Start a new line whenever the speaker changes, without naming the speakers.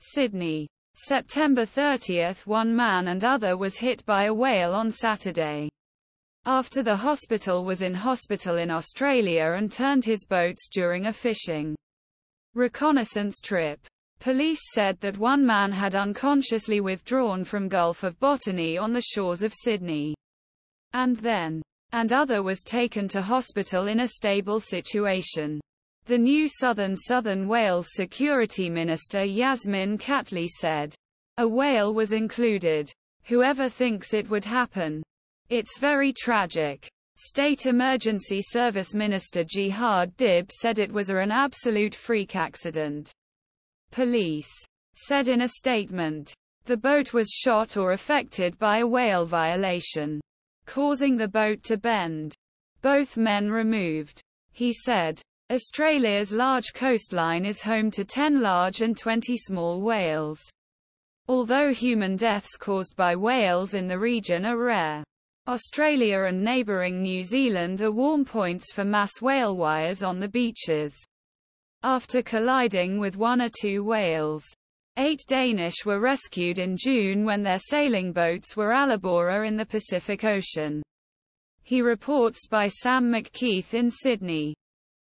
Sydney. September 30, one man and other was hit by a whale on Saturday. After the hospital was in hospital in Australia and turned his boats during a fishing reconnaissance trip. Police said that one man had unconsciously withdrawn from Gulf of Botany on the shores of Sydney. And then, and other was taken to hospital in a stable situation. The new Southern Southern Wales Security Minister Yasmin Catley said, A whale was included. Whoever thinks it would happen. It's very tragic. State Emergency Service Minister Jihad Dib said it was an absolute freak accident. Police said in a statement, the boat was shot or affected by a whale violation, causing the boat to bend. Both men removed. He said, Australia's large coastline is home to 10 large and 20 small whales. Although human deaths caused by whales in the region are rare. Australia and neighbouring New Zealand are warm points for mass whale wires on the beaches. After colliding with one or two whales, eight Danish were rescued in June when their sailing boats were Alabora in the Pacific Ocean. He reports by Sam McKeith in Sydney.